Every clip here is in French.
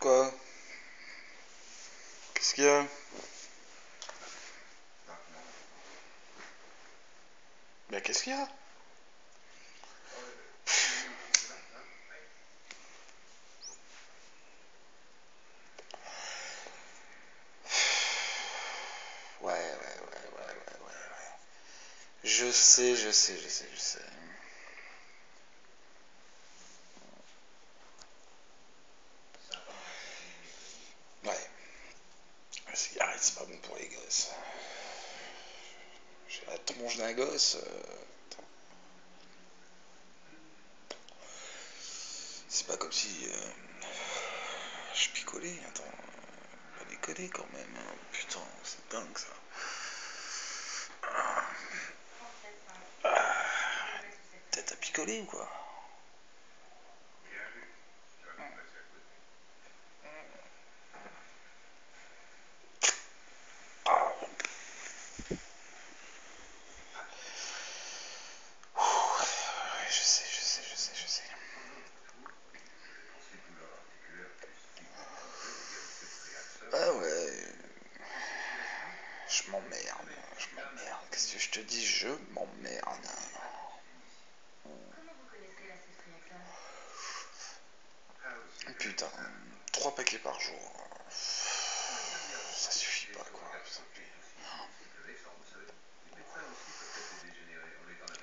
Quoi Qu'est-ce qu'il y a? Ben qu'est-ce qu'il y a? Ouais, ouais, ouais, ouais, ouais, ouais. Je sais, je sais, je sais, je sais. Ouais. La cigarette, c'est pas bon pour les gosses. J'ai la tronche d'un gosse. euh, C'est pas comme si euh, je picolais, attends. Pas déconner quand même. hein. Putain, c'est dingue ça. Tête à picoler ou quoi Ah. Ouh, ouais, je sais, je sais, je sais, je sais. Ah ouais. Je m'emmerde, je m'emmerde. Qu'est-ce que je te dis? Je m'emmerde. Putain, trois paquets par jour. Ça suffit pas quoi.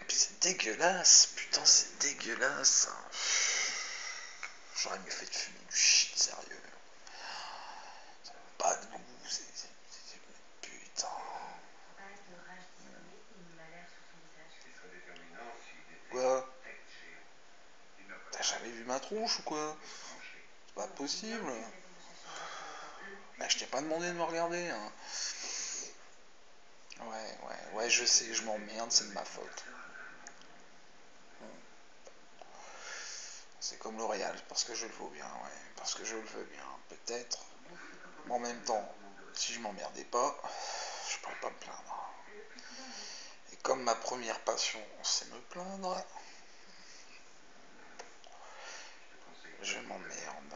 Et c'est dégueulasse, putain c'est dégueulasse. J'aurais mieux fait de fumer du shit sérieux. Ça n'a pas de goût, c'est... c'est- c'est- Putain. Quoi? T'as jamais vu ma tronche ou quoi? C'est pas possible. Bah, je t'ai pas demandé de me regarder. Hein. Ouais, ouais, ouais, je sais, je m'emmerde, c'est de ma faute. C'est comme L'Oréal, parce que je le vaux bien, ouais, parce que je le veux bien, peut-être. Mais en même temps, si je m'emmerdais pas, je pourrais pas me plaindre. Et comme ma première passion, c'est me plaindre, je m'emmerde.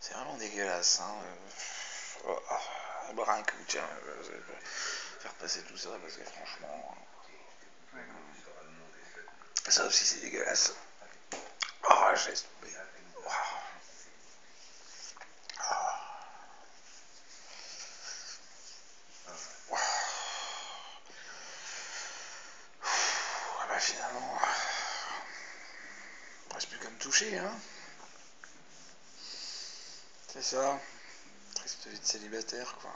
C'est vraiment dégueulasse, hein. euh, oh, ah, boire un coup, tiens, euh, faire passer tout ça, parce que franchement, ça aussi c'est dégueulasse. Oh, j'ai tomber. Oh. Ah bah finalement, reste plus qu'à me toucher, hein. C'est ça. Triste vie de célibataire, quoi.